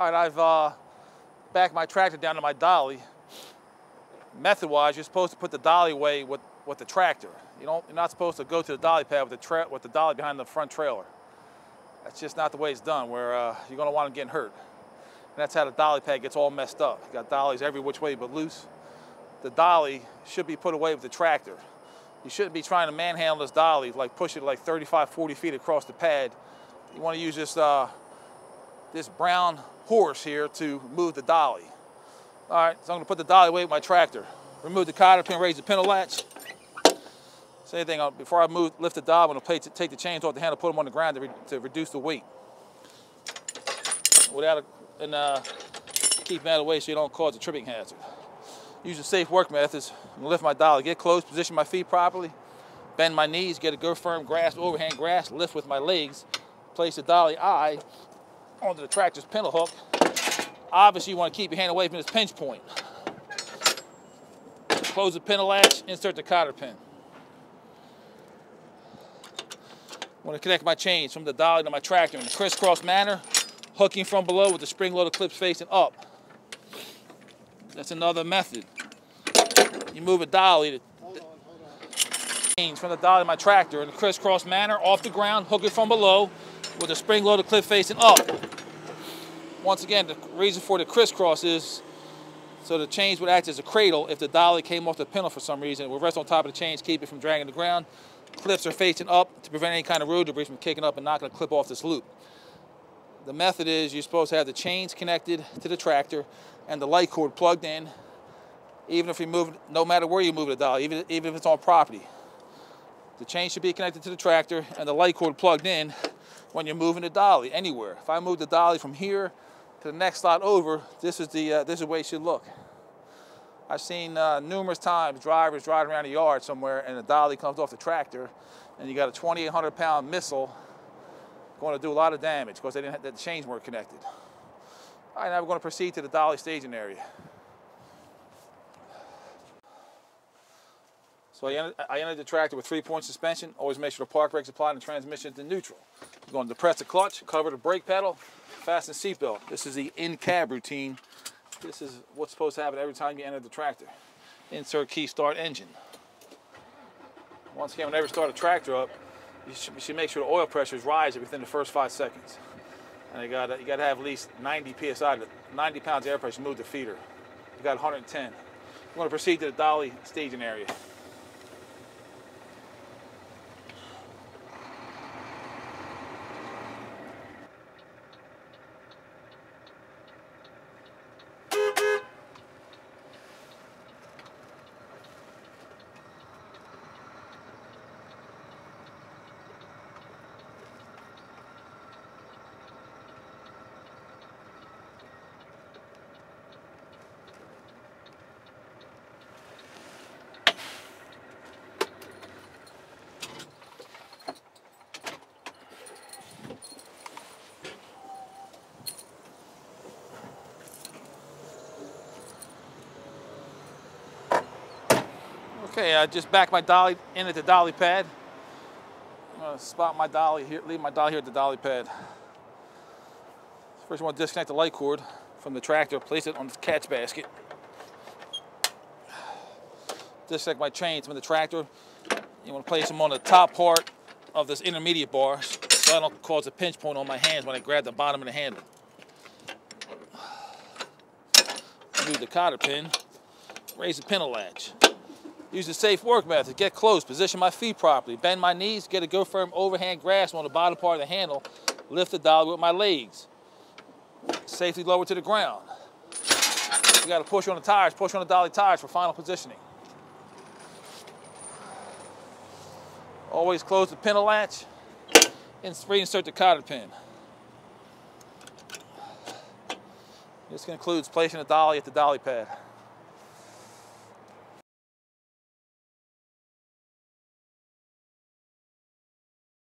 All right, I've uh, backed my tractor down to my dolly. Method-wise, you're supposed to put the dolly away with, with the tractor. You don't, you're not supposed to go to the dolly pad with the, with the dolly behind the front trailer. That's just not the way it's done, where uh, you're gonna want them getting hurt. And that's how the dolly pad gets all messed up. You got dollies every which way but loose. The dolly should be put away with the tractor. You shouldn't be trying to manhandle this dolly, like push it like 35, 40 feet across the pad. You wanna use this, uh, this brown horse here to move the dolly. All right, so I'm gonna put the dolly away with my tractor. Remove the cotter pin, raise the pintle latch. Same thing, uh, before I move, lift the dolly, I'm gonna take the chains off the handle, put them on the ground to, re to reduce the weight. Without a, and uh, keep them out of the way so you don't cause a tripping hazard. Using safe work methods, I'm gonna lift my dolly, get close, position my feet properly, bend my knees, get a good firm grasp, overhand grasp, lift with my legs, place the dolly eye onto the tractor's pintle hook. Obviously, you want to keep your hand away from this pinch point. Close the pintle latch, insert the cotter pin. I want to connect my chains from the dolly to my tractor in a crisscross manner, hooking from below with the spring-loaded clips facing up. That's another method. You move a dolly to chains from the dolly to my tractor in a crisscross manner, off the ground, hook it from below with a spring-loaded clip facing up. Once again, the reason for the crisscross is so the chains would act as a cradle if the dolly came off the pintle for some reason. It would rest on top of the chains, keep it from dragging the ground. Clips are facing up to prevent any kind of road debris from kicking up and knocking a clip off this loop. The method is you're supposed to have the chains connected to the tractor and the light cord plugged in, even if you move, no matter where you move the dolly, even, even if it's on property. The chain should be connected to the tractor and the light cord plugged in when you're moving the dolly anywhere. If I move the dolly from here to the next lot over, this is the, uh, this is the way it should look. I've seen uh, numerous times drivers driving around the yard somewhere and the dolly comes off the tractor and you got a 2,800 pound missile going to do a lot of damage because they didn't have, the chains weren't connected. All right, now we're going to proceed to the dolly staging area. So I entered, the tractor with three-point suspension. Always make sure the park brake's applied and the transmission is in neutral. You're going to depress the clutch, cover the brake pedal, fasten seatbelt. This is the in-cab routine. This is what's supposed to happen every time you enter the tractor. Insert key, start engine. Once again, whenever you start a tractor up, you should, you should make sure the oil pressure is rising within the first five seconds. And you got you got to have at least 90 psi, 90 pounds of air pressure to move the feeder. You got 110. We're going to proceed to the dolly staging area. Okay, I just back my dolly in at the dolly pad. I'm gonna spot my dolly here, leave my dolly here at the dolly pad. First, I want to disconnect the light cord from the tractor, place it on the catch basket. Disconnect my chains from the tractor. You want to place them on the top part of this intermediate bar so I don't cause a pinch point on my hands when I grab the bottom of the handle. Move the cotter pin, raise the pintle latch. Use the safe work method. Get close, position my feet properly, bend my knees, get a good firm overhand grasp on the bottom part of the handle, lift the dolly with my legs. Safely lower to the ground. You gotta push on the tires, push on the dolly tires for final positioning. Always close the pintle latch and reinsert the cotter pin. This concludes placing the dolly at the dolly pad.